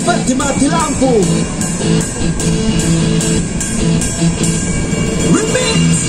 Fatima Tilampo. Remix!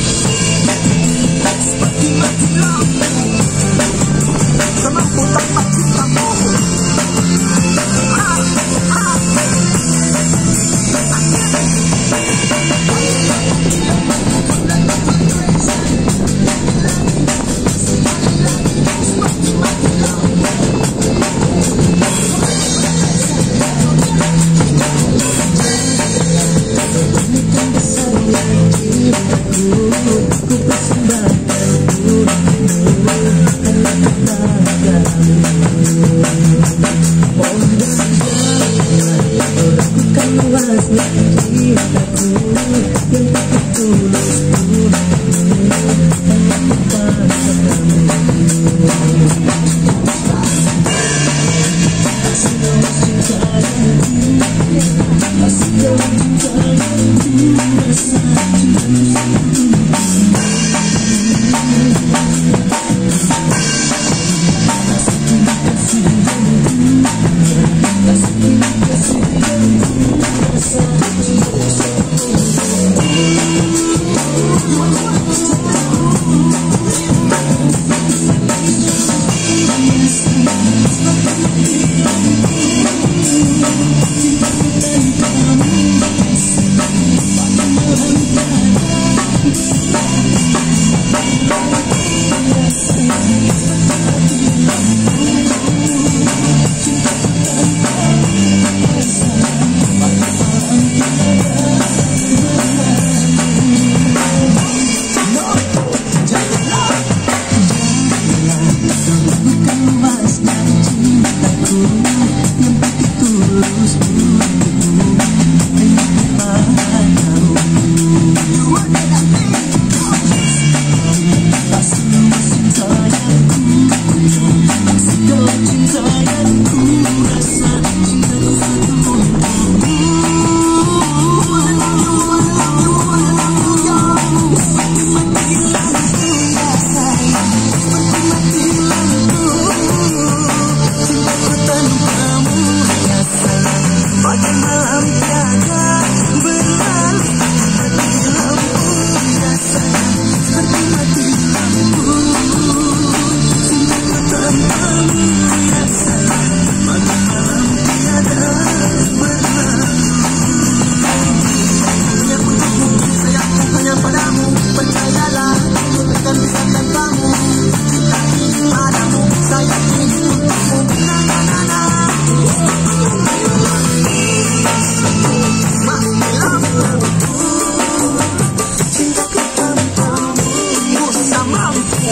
Out.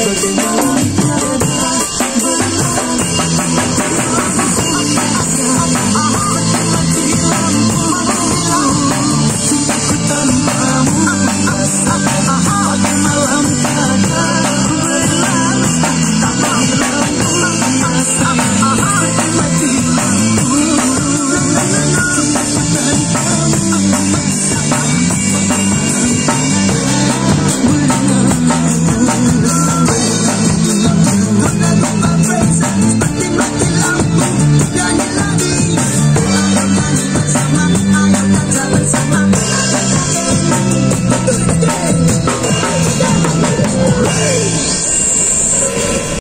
But